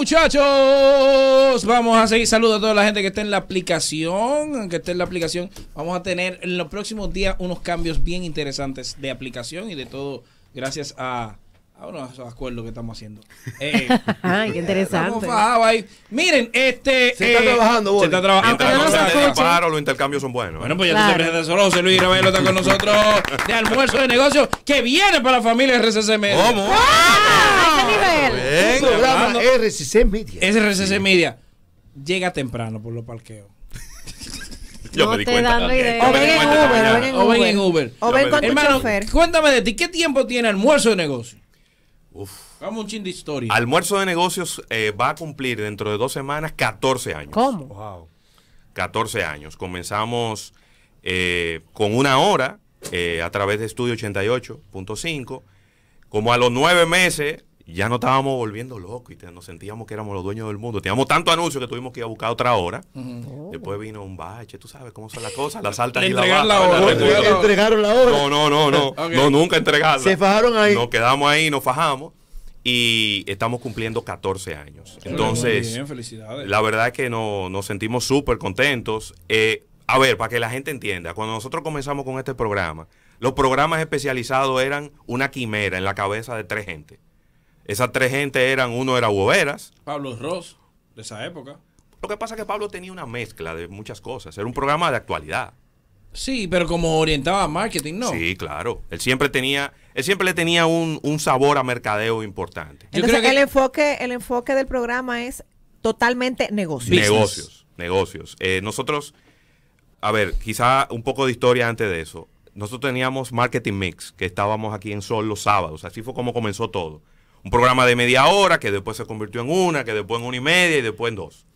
muchachos, vamos a seguir. Saludos a toda la gente que está en la aplicación, que esté en la aplicación. Vamos a tener en los próximos días unos cambios bien interesantes de aplicación y de todo gracias a, a unos acuerdos que estamos haciendo. Eh, Ay, qué interesante. estamos fajados ahí. Miren, este... Se está trabajando, Se está trabajando. Aunque no los intercambios son buenos. ¿eh? Bueno, pues ya Claro. tú te presentas solo, José Luis Ravelo está con nosotros de almuerzo de negocios que viene para la familia RCC Media. ¿Cómo? ¡Ah! ¡Ese nivel! Un programa RCC Media. RCC Media llega temprano por los parqueos. Yo no me di te cuenta. O me di ven en Uber, o ven en O ven Uber. en Uber. O ven con tu Hermano, chofer. cuéntame de ti, ¿qué tiempo tiene almuerzo de negocio? Uf. Vamos un chin de historia. Almuerzo de negocios eh, va a cumplir dentro de dos semanas 14 años. ¿Cómo? Wow. 14 años. Comenzamos eh, con una hora eh, a través de Estudio 88.5. Como a los nueve meses ya nos estábamos volviendo locos y te- nos sentíamos que éramos los dueños del mundo. Teníamos tanto anuncio que tuvimos que ir a buscar otra hora. Después vino un bache, tú sabes cómo son las cosas, las altas y las entregaron la hora, entregaron la hora. Entregaron la hora. No, no, no, no. Ok. No, nunca entregarla. Se fajaron ahí. Nos quedamos ahí, nos fajamos y estamos cumpliendo 14 años. Muy Entonces, bien, felicidades. la verdad es que no- nos sentimos súper contentos. Eh, a ver, para que la gente entienda, cuando nosotros comenzamos con este programa, los programas especializados eran una quimera en la cabeza de tres gente. Esas tres gente eran, uno era Hugo Veras. Pablo Ross, de esa época. Lo que pasa es que Pablo tenía una mezcla de muchas cosas. Era un programa de actualidad. Sí, pero como orientaba a marketing, ¿no? Sí, claro. Él siempre tenía, él siempre le tenía un, un sabor a mercadeo importante. Yo Entonces, creo que- el, enfoque, el enfoque del programa es totalmente negocio. Business. Negocios, negocios. Eh, nosotros, a ver, quizá un poco de historia antes de eso. Nosotros teníamos Marketing Mix, que estábamos aquí en Sol los sábados. Así fue como comenzó todo. Un programa de media hora, que después se convirtió en una, que después en una y media y después en dos.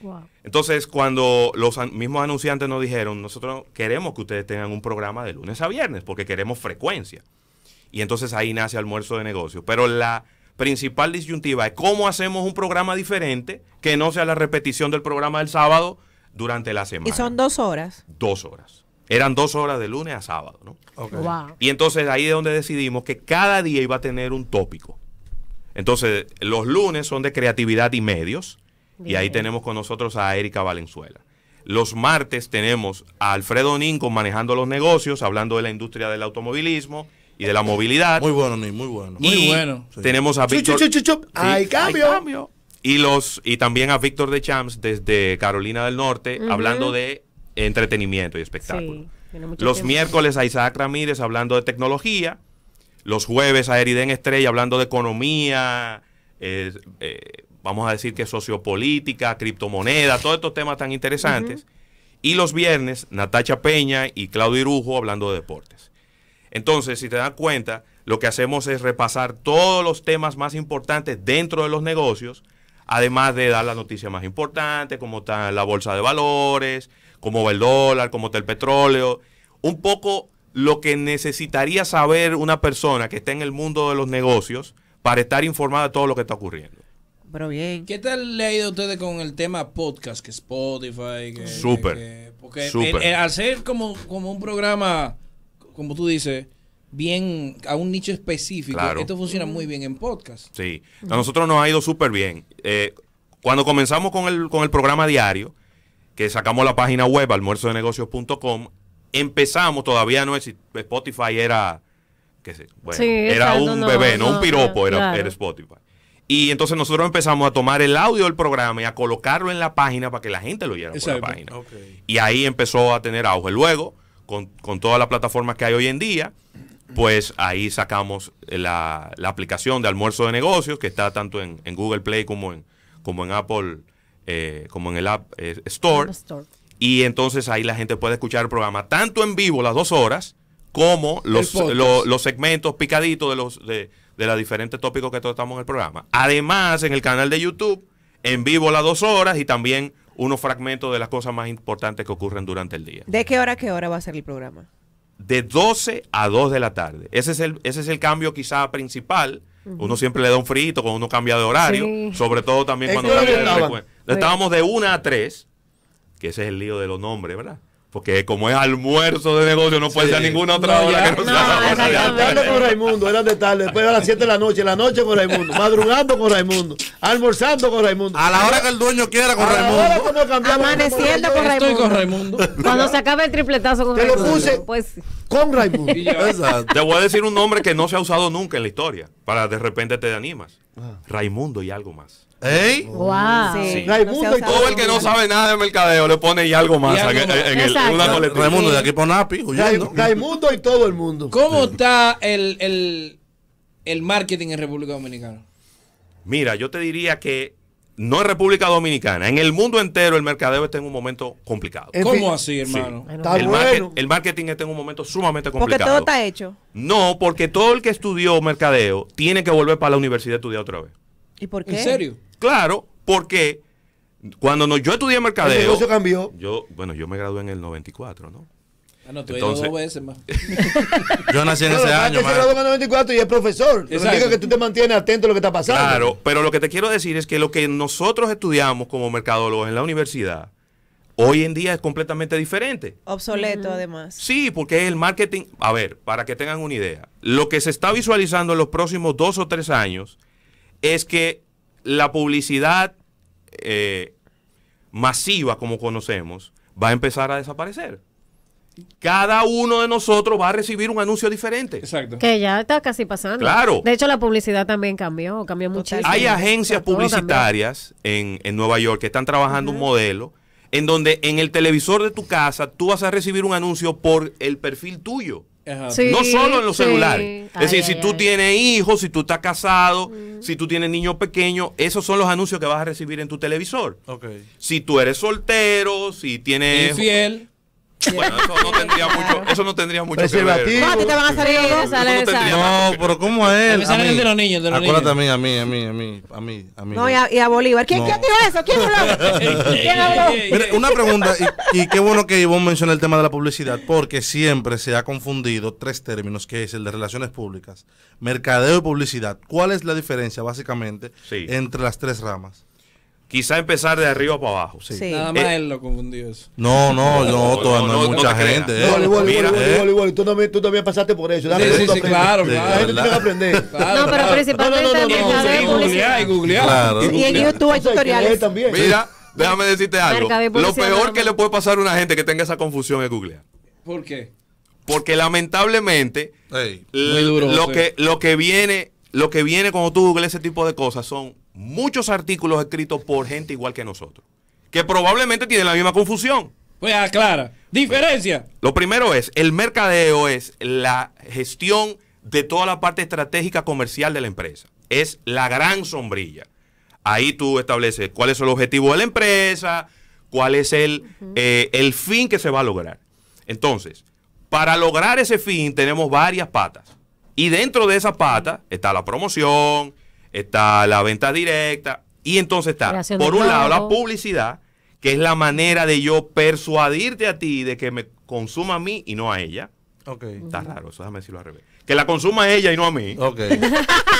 Wow. Entonces, cuando los an- mismos anunciantes nos dijeron, nosotros queremos que ustedes tengan un programa de lunes a viernes, porque queremos frecuencia. Y entonces ahí nace almuerzo de negocios. Pero la principal disyuntiva es cómo hacemos un programa diferente que no sea la repetición del programa del sábado durante la semana. Y son dos horas. dos horas. Eran dos horas de lunes a sábado, ¿no? Wow. Y entonces ahí es donde decidimos que cada día iba a tener un tópico. Entonces, los lunes son de creatividad y medios. Y ahí tenemos con nosotros a Erika Valenzuela. Los martes tenemos a Alfredo Ninco manejando los negocios, hablando de la industria del automovilismo y de la movilidad. Muy bueno, muy bueno. Muy bueno. Tenemos a Víctor. Hay cambio. Y los y también a Víctor de Champs desde Carolina del Norte hablando de entretenimiento y espectáculo. Sí, los tiempo. miércoles a Isaac Ramírez hablando de tecnología. Los jueves a Eriden Estrella hablando de economía, eh, eh, vamos a decir que sociopolítica, criptomoneda, todos estos temas tan interesantes. Y los viernes, Natacha Peña y Claudio Irujo hablando de deportes. Entonces, si te das cuenta, lo que hacemos es repasar todos los temas más importantes dentro de los negocios, además de dar la noticia más importante, cómo está la bolsa de valores, cómo va el dólar, cómo está el petróleo, un poco lo que necesitaría saber una persona que está en el mundo de los negocios para estar informada de todo lo que está ocurriendo. Pero bien. ¿Qué tal le ha ido a ustedes con el tema podcast, que Spotify? Que, Súper. que- porque Súper. el- el- al ser como, como un programa, como tú dices, bien a un nicho específico, Claro. esto funciona muy bien en podcast. Sí, a nosotros nos ha ido súper bien. Eh, cuando comenzamos con el, con el programa diario, que sacamos la página web almuerzodenegocios.com, empezamos, todavía no es, Spotify era, qué sé, bueno, Sí, era exacto, un no, bebé, no, no, un piropo, era, claro. era Spotify. Y entonces nosotros empezamos a tomar el audio del programa y a colocarlo en la página para que la gente lo oyera por la página. Y ahí empezó a tener auge. Luego, con, con todas las plataformas que hay hoy en día, pues ahí sacamos la, la aplicación de almuerzo de negocios, que está tanto en, en Google Play como en, como en Apple, eh, como en el App eh, Store. App Store. Y entonces ahí la gente puede escuchar el programa tanto en vivo las dos horas, como los, los segmentos picaditos de los de, de los diferentes tópicos que tratamos en el programa. Además, en el canal de YouTube, en vivo las dos horas y también unos fragmentos de las cosas más importantes que ocurren durante el día. ¿De qué hora a qué hora va a ser el programa? De 12 a 2 de la tarde. Ese es el, ese es el cambio quizá principal. Uno siempre le da un frito cuando uno cambia de horario. Sí. Sobre todo también ¿En cuando cambia de frecuencia. Estábamos de 1 a 3, que ese es el lío de los nombres, ¿verdad? Porque como es almuerzo de negocio, no puede Sí. ser ninguna otra No, hora ya. que no No, sea la hora con Raimundo, eran de tarde, después a las 7 de la noche, la noche con Raimundo, madrugando con Raimundo, almorzando con Raimundo. A la hora que el dueño quiera con A la hora Raimundo. Amaneciendo con Estoy con Raimundo. Raimundo. Cuando se acabe el tripletazo con Te lo Raimundo, puse. Pues Con Raimundo. Te voy a decir un nombre que no se ha usado nunca en la historia. Para de repente te animas. Raimundo y algo más. ¿Ey? wow. Sí. Raimundo No se y Todo el que no sabe nada de mercadeo le pone y algo más Y algo en, más. en el- una. Raimundo de aquí por Napi. Raimundo y todo el mundo. ¿Cómo está el, el, el marketing en República Dominicana? Mira, yo te diría que no en República Dominicana, en el mundo entero el mercadeo está en un momento complicado. ¿Cómo así, hermano? Está el, bueno. market- el marketing está en un momento sumamente Porque complicado. todo está hecho. No, porque todo el que estudió mercadeo tiene que volver para la universidad a estudiar otra vez. ¿Y por qué? ¿En serio? Claro, porque cuando no, yo estudié El mercadeo, negocio cambió. yo, bueno, yo me gradué en el 94, ¿no? Ah, no, tú Entonces- dos veces más. Yo nací en Pero ese año, que se graduó en el 94 y es profesor. Significa que tú te mantienes atento a lo que está pasando. Claro, pero lo que te quiero decir es que lo que nosotros estudiamos como mercadólogos en la universidad, hoy en día es completamente diferente. Obsoleto, además. Sí, porque el marketing, a ver, para que tengan una idea, lo que se está visualizando en los próximos dos o tres años es que la publicidad eh, masiva, como conocemos, va a empezar a desaparecer. Cada uno de nosotros va a recibir un anuncio diferente. Exacto. Que ya está casi pasando. Claro. De hecho, la publicidad también cambió, cambió muchísimo. Hay agencias publicitarias en, en Nueva York que están trabajando un modelo en donde en el televisor de tu casa tú vas a recibir un anuncio por el perfil tuyo. Sí. no solo en los sí. celulares. Es decir, ay, si tú tienes hijos, si tú estás casado, si tú tienes niños pequeños, esos son los anuncios que vas a recibir en tu televisor. Ok. Si tú eres soltero, si tienes... Infiel. Bueno, eso no tendría mucho, eso no tendría mucho que ver. No, a ti te van a salir los dos. no pero ¿cómo a él? A mí. de los niños, de los Acuérdate a niños. mí, a mí, a mí, a mí, a mí, a mí. No, y a, y a Bolívar. ¿Quién, No. ¿Quién dijo eso? ¿Quién habló? ¿Quién habló? Mira, una pregunta, y, y qué bueno que Ivonne menciona el tema de la publicidad, porque siempre se ha confundido tres términos, que es el de relaciones públicas, mercadeo y publicidad. ¿Cuál es la diferencia, básicamente, Sí. entre las tres ramas? Quizá empezar de arriba para abajo. Sí. Nada más Eh, él lo confundió eso. No, no, no, No, toda- no, no, no, hay no mucha gente. No, ¿eh? Mira, eh. vole, vole. Tú también, tú también pasaste por eso. Dale, Sí, sí, sí, claro, Sí, La gente tiene que aprender. Claro, No, pero principalmente No, no, no, y googlear, y googlear. Claro. Y en YouTube hay tutoriales. también. Mira, déjame decirte algo. Lo peor que le puede pasar a una gente que tenga esa confusión es googlear. ¿Por qué? Porque lamentablemente duro, lo que lo que viene lo que viene cuando tú googleas ese tipo de cosas son muchos artículos escritos por gente igual que nosotros, que probablemente tienen la misma confusión. Pues aclara. Diferencia. Lo primero es, el mercadeo es la gestión de toda la parte estratégica comercial de la empresa. Es la gran sombrilla. Ahí tú estableces cuál es el objetivo de la empresa, cuál es el, eh, el fin que se va a lograr. Entonces, para lograr ese fin tenemos varias patas. Y dentro de esa pata está la promoción, está la venta directa y entonces está, Creación por un lado, la publicidad, que es la manera de yo persuadirte a ti de que me consuma a mí y no a ella. ok, Está raro, eso déjame decirlo al revés. Que la consuma a ella y no a mí. ok.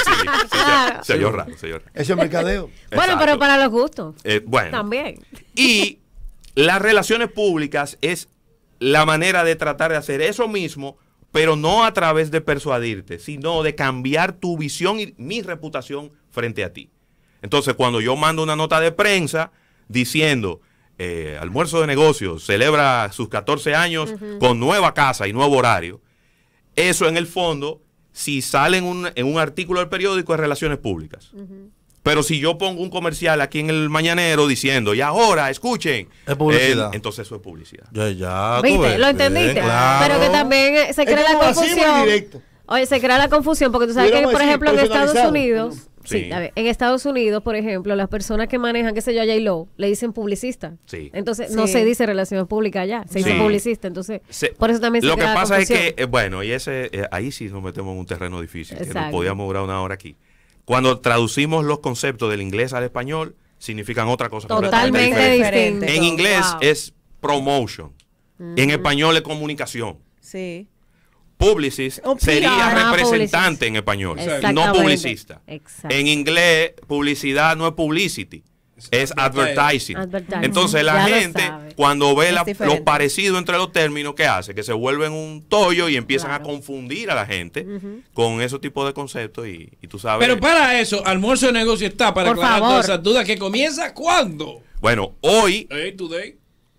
Sí, sí, Claro. se, oyó raro, se oyó raro. Eso es mercadeo. Bueno, Exacto. pero para los gustos. Eh, bueno, También. y las relaciones públicas es la manera de tratar de hacer eso mismo, pero no a través de persuadirte, sino de cambiar tu visión y mi reputación frente a ti. Entonces, cuando yo mando una nota de prensa diciendo, eh, almuerzo de negocios, celebra sus 14 años con nueva casa y nuevo horario, eso en el fondo, si sale en un, en un artículo del periódico, es relaciones públicas. Pero si yo pongo un comercial aquí en el mañanero diciendo, y ahora, escuchen, Es publicidad. eh, entonces eso es publicidad. Ya, ya. ¿Viste? ves, ¿Lo bien, entendiste? claro. Pero que también eh, se crea la confusión. Oye, se crea la confusión porque tú sabes que, por ejemplo, en Estados. Unidos, sí, Sí. a ver, en Estados Unidos, por ejemplo, las personas que manejan, qué sé yo, a J-Lo, le dicen publicista. Sí. Entonces, no se dice relaciones públicas allá, se dice publicista. Entonces, por eso también se Lo que pasa es que, eh, bueno, y ese eh, ahí sí nos metemos en un terreno difícil, que nos Exacto. podíamos durar una hora aquí. Cuando traducimos los conceptos del inglés al español, significan otra cosa Totalmente diferente. En inglés Wow. es promotion, en español es comunicación. Sí. Publicist sería. Ah, representante publicist. en español, no publicista. Exacto. En inglés, publicidad no es publicity, es advertising. Advertising. Entonces la Ya gente cuando ve la- lo parecido entre los términos, ¿qué hace? Que se vuelven un tollo y empiezan Claro. a confundir a la gente con esos tipos de conceptos y, y tú sabes. Pero para eso, almuerzo de negocio está para Por aclarar favor. todas esas dudas que comienza cuándo. Bueno, hoy, Hey, today.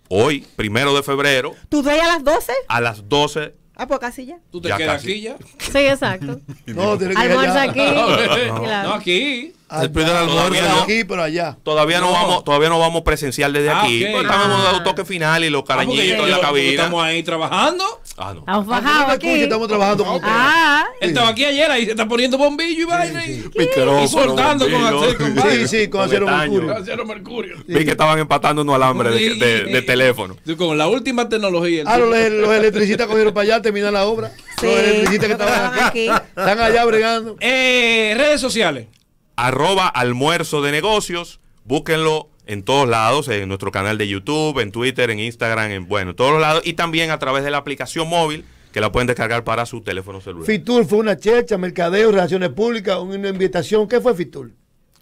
hoy, primero de febrero, ¿Tú de ahí a las 12? a las 12 Ah, pues casi ya. Tú te Ya quedas casi. aquí ya. Sí, exacto. No, tiene que ir allá. aquí. No, Claro. aquí. Se pide el almuerzo, Todavía ¿no? no. Aquí, pero allá. Todavía no, No. vamos, todavía no vamos presencial desde Ah, aquí. ok. porque Estamos Ah. dando toque final y los Ah, carañitos yo- en la cabina. Estamos ahí trabajando. Ah, no. Estamos Ah, aquí. trabajando. Ah, Él estaba aquí ayer ahí se está poniendo bombillo y vaina. y- soltando con acero, con Sí, vaina. sí, con acero mercurio. Acero mercurio. Vi que estaban empatando unos alambres de, Sí. de- de teléfono. Con la última tecnología. Ah, los, tipo- los electricistas cogieron para allá, terminan la obra. Sí, los electricistas que estaban estaban aquí, aquí. están allá bregando. Eh, redes sociales. Arroba almuerzo de negocios. Búsquenlo en todos lados, en nuestro canal de YouTube, en Twitter, en Instagram, en bueno, en todos los lados. Y también a través de la aplicación móvil que la pueden descargar para su teléfono celular. Fitur fue una checha, mercadeo, relaciones públicas, una invitación. ¿Qué fue Fitur?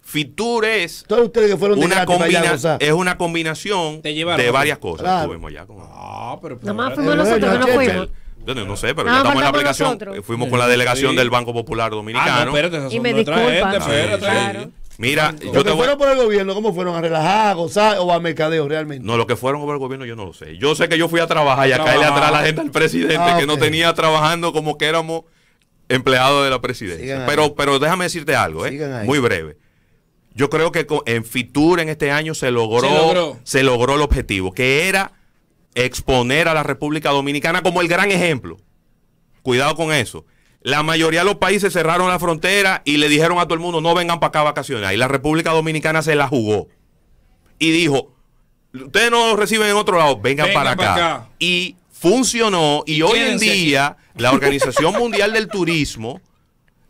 Fitur es Todos ustedes que fueron de una, combina- es una combinación de ¿no? varias cosas. Claro. Estuvimos allá con- Ah, pero. nomás pero- fuimos nosotros que no fuimos. Yo no, sé, pero No, ya estamos en la aplicación. nosotros. Eh, Fuimos con la delegación Sí. del Banco Popular Ah, no, Dominicano. espérate, esas Y son me nuestra disculpan. gente, Sí, espérate. sí. Claro. Mira, yo que te voy- fueron por el gobierno, ¿cómo fueron? ¿A relajar, a gozar o a mercadeo realmente? No, lo que fueron por el gobierno yo no lo sé. Yo sé que yo fui a trabajar y a caerle atrás a la gente al presidente Ah, que no tenía trabajando como que éramos empleados de la presidencia. Pero, pero déjame decirte algo, ¿eh? muy breve. Yo creo que en Fitur en este año se logró, Se logró. se logró el objetivo, que era exponer a la República Dominicana como el gran ejemplo. Cuidado con eso. La mayoría de los países cerraron la frontera y le dijeron a todo el mundo no vengan para acá a vacacionar. Y la República Dominicana se la jugó. Y dijo, ustedes no lo reciben en otro lado, vengan, Vengan para, para acá. acá. Y funcionó. Y, hoy en día la Organización Mundial del Turismo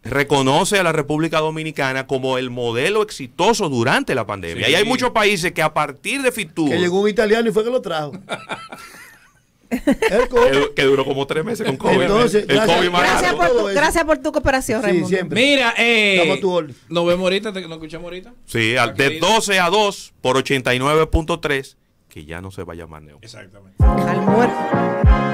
reconoce a la República Dominicana como el modelo exitoso durante la pandemia. Sí. Y hay muchos países que a partir de Fitur, Que llegó un italiano y fue que lo trajo. El co- que, que duró como tres meses con COVID. Entonces, el gracias- COVID más Gracias por, tu, gracias por tu cooperación, Sí, Raimundo. siempre. Mira, eh. Estamos a tu orden. Nos vemos ahorita, te- nos escuchamos ahorita. Sí, al- de 12 a 2 por 89.3, que ya no se va a llamar Neo. Exactamente. Almuerzo.